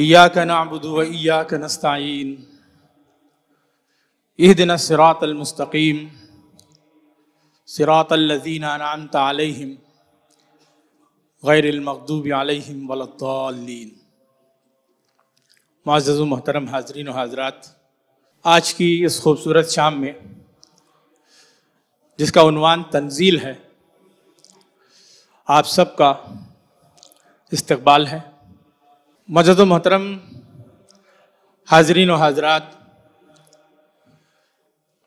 इयाक नअबुदु व इयाक नस्तईन इहदिना सिरातल मुस्तकीम सिरातल लज़ीना अनअमत अलैहिम गैरिल मग़दूबि अलैहिम वलद्दाल्लीन मुअज़्ज़ज़ मोहतरम हाजरीन व हाजरात आज की इस खूबसूरत शाम में जिसका उन्वान तंजील है आप सबका इस्तकबाल है मजद मोहतरम, हाजरीन हाजरात,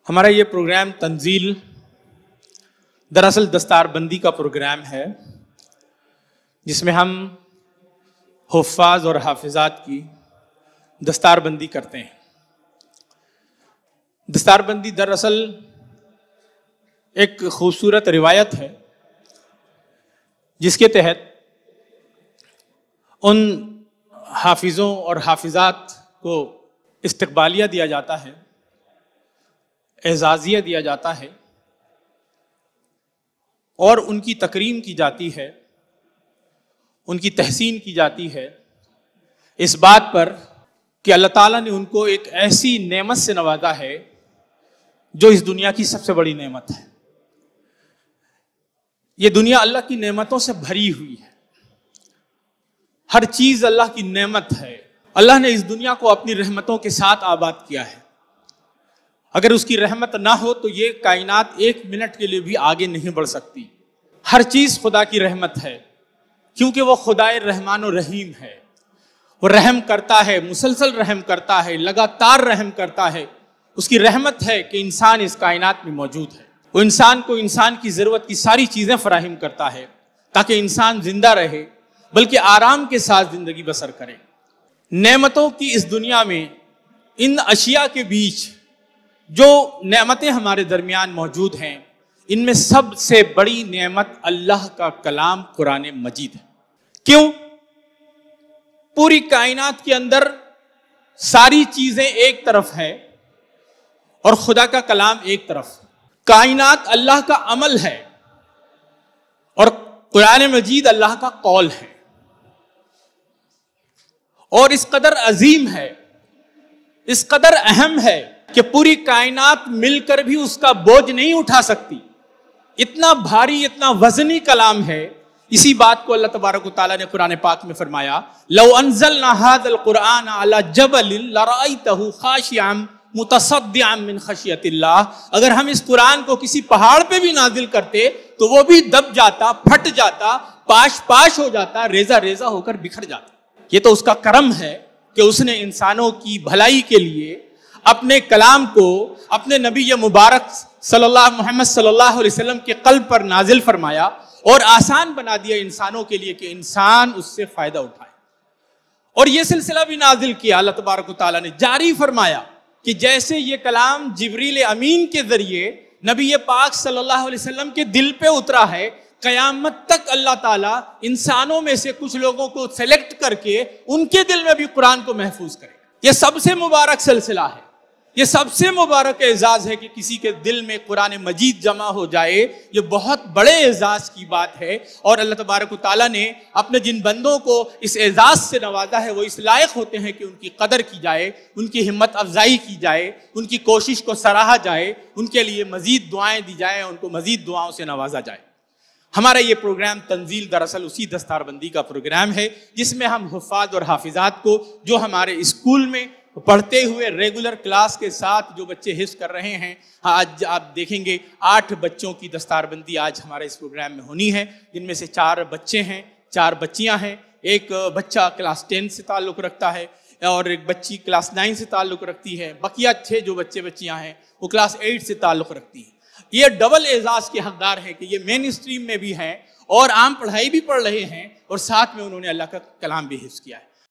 हमारा ये प्रोग्राम तंजील दरअसल दस्तारबंदी का प्रोग्राम है, जिसमें हम हुफ़ाज और हाफिजात की दस्तारबंदी करते हैं। दस्तारबंदी दरअसल एक खूबसूरत रिवायत है, जिसके तहत उन हाफिज़ों और हाफिजात को इस्तबालिया दिया जाता है, एजाज़िया दिया जाता है, और उनकी तकरीम की जाती है, उनकी तहसीन की जाती है, इस बात पर कि अल्लाह ताला ने उनको एक ऐसी नेमत से नवाजा है, जो इस दुनिया की सबसे बड़ी नेमत है। ये दुनिया अल्लाह की नेमतों से भरी हुई है। हर चीज़ अल्लाह की नेमत है। अल्लाह ने इस दुनिया को अपनी रहमतों के साथ आबाद किया है। अगर उसकी रहमत ना हो तो ये कायनात एक मिनट के लिए भी आगे नहीं बढ़ सकती। हर चीज़ खुदा की रहमत है, क्योंकि वो खुदाए रहमान रहीम है। वो रहम करता है, मुसलसल रहम करता है, लगातार रहम करता है। उसकी रहमत है कि इंसान इस कायनात में मौजूद है। वो इंसान को इंसान की ज़रूरत की सारी चीज़ें फराहम करता है, ताकि इंसान ज़िंदा रहे। बल्कि आराम के साथ ज़िंदगी बसर करें। नेमतों की इस दुनिया में, इन अशिया के बीच जो नेमतें हमारे दरमियान मौजूद हैं, इनमें सबसे बड़ी नेमत अल्लाह का कलाम कुरान मजीद है। क्यों? पूरी कायनात के अंदर सारी चीज़ें एक तरफ़ है और खुदा का कलाम एक तरफ़। कायनात अल्लाह का अमल है और कुरान मजीद अल्लाह का कौल है। और इस कदर अजीम है, इस कदर अहम है कि पूरी कायनात मिलकर भी उसका बोझ नहीं उठा सकती। इतना भारी, इतना वजनी कलाम है। इसी बात को अल्लाह तबारक ताला ने कुरान पाक में फरमाया, लो अनजल नाहादल कुरान अला जबल लराइतहु खाशियाम मुतसद्याम मिन खशियतिल्लाह। अगर हम इस कुरान को किसी पहाड़ पे भी नाजिल करते तो वो भी दब जाता, फट जाता पाश पाश हो जाता रेजा रेजा होकर बिखर जाता। ये तो उसका कर्म है कि उसने इंसानों की भलाई के लिए अपने कलाम को अपने नबी मुबारक सल्लल्लाहु मोहम्मद सल्लल्लाहु अलैहि वसल्लम के कल्ब पर नाजिल फरमाया और आसान बना दिया इंसानों के लिए कि इंसान उससे फ़ायदा उठाए। और यह सिलसिला भी नाजिल किया, अल्लाह तबारक ने। जारी फरमाया कि जैसे ये कलाम जबरील अमीन के ज़रिए नबी पाक सल्लल्लाहु अलैहि वसल्लम के दिल पे उतरा है कयामत तक अल्लाह ताला इंसानों में से कुछ लोगों को सेलेक्ट करके उनके दिल में भी कुरान को महफूज करेगा। यह सबसे मुबारक सिलसिला है। ये सबसे मुबारक एजाज है कि किसी के दिल में कुरान मजीद जमा हो जाए। ये बहुत बड़े एजाज की बात है और अल्लाह तबारक ताला ने अपने जिन बंदों को इस एजाज से नवाजा है, वो इस लायक होते हैं कि उनकी कदर की जाए, उनकी हिम्मत अफजाई की जाए, उनकी कोशिश को सराहा जाए, उनके लिए मजीद दुआएँ दी जाए, उनको मजीद दुआओं से नवाजा जाए। हमारा ये प्रोग्राम तंजील दरअसल उसी दस्तारबंदी का प्रोग्राम है, जिसमें हम हफाज और हाफिजात को, जो हमारे स्कूल में पढ़ते हुए रेगुलर क्लास के साथ जो बच्चे हिस्स कर रहे हैं, आज आप देखेंगे आठ बच्चों की दस्तारबंदी आज हमारे इस प्रोग्राम में होनी है, जिनमें से चार बच्चे हैं, चार बच्चियाँ हैं, एक बच्चा क्लास टेन से ताल्लुक़ रखता है और एक बच्ची क्लास नाइन से ताल्लुक़ रखती है बकिया छः जो बच्चे बच्चियाँ हैं, वो क्लास एट से ताल्लुक़ रखती हैं। ये डबल एजाज के हकदार हैं कि ये मेन स्ट्रीम में भी हैं और आम पढ़ाई भी पढ़ रहे हैं और साथ में उन्होंने अल्लाह का कलाम भी हिफ्स किया है।